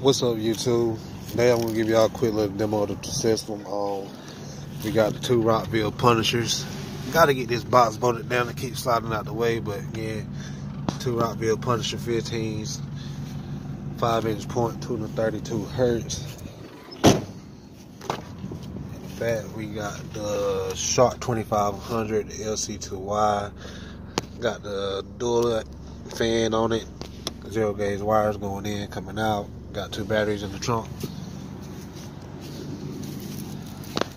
What's up, YouTube? Today I'm gonna give y'all a quick little demo of the system. Um, we got the two Rockville Punishers. Gotta get this box bolted down to keep sliding out the way, but again, two Rockville Punisher 15s, 5 inch point, 2 to 32 hertz. In fact, we got the Shark 2500 LC2Y. Got the dual fan on it, zero gauge wires going in, coming out. Got two batteries in the trunk.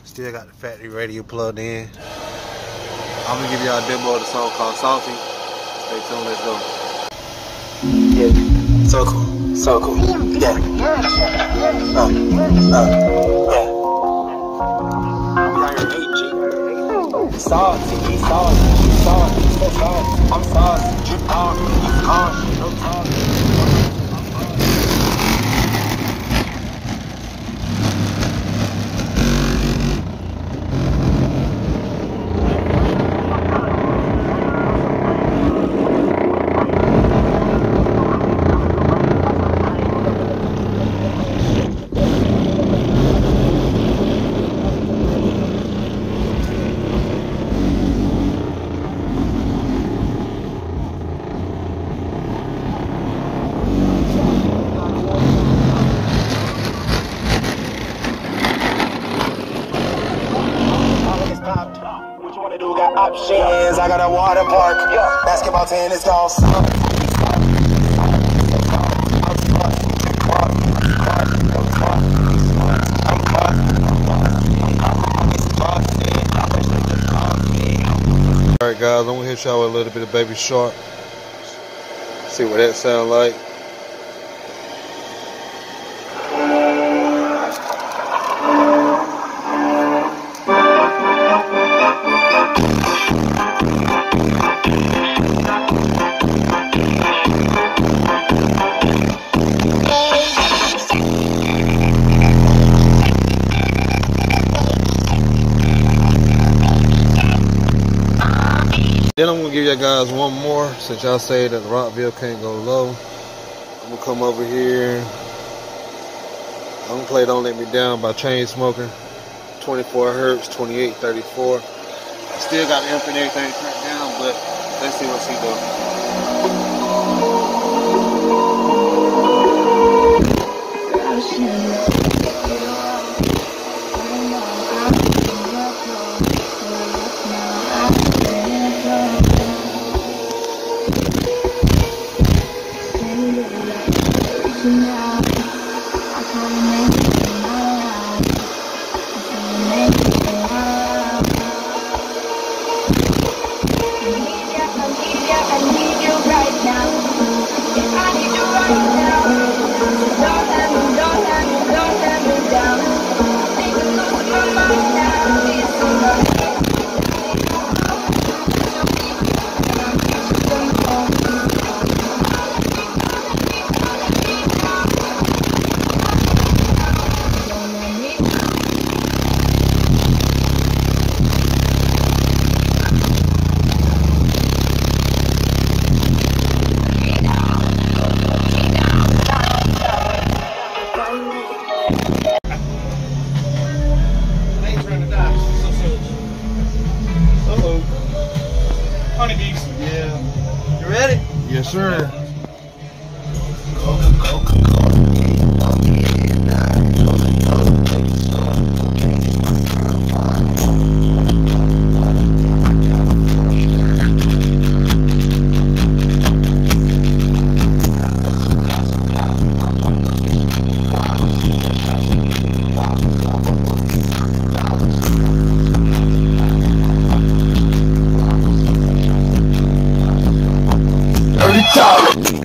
Still got the factory radio plugged in. I'm gonna give y'all a demo of the song called Salty. Stay tuned, let's go. Yeah, so cool, so cool. Yeah. Uh, uh, yeah. Salty, he salty, he salty, so salty. I'm saucy, drip on, he's on, no talk. What you? Got options. I got a water park. Basketball, tennis, golf. Alright guys, I'm gonna hit y'all with a little bit of Baby Shark. See what that sound like. Then I'm gonna give you guys one more since y'all say that Rockville can't go low. I'm gonna come over here. I'm gonna play Don't Let Me Down by Chain Chainsmoker. 24 hertz, 2834. Still got the amp and everything turned down, but let's see what she does. Yeah. Oh, Yes, sir. retarded.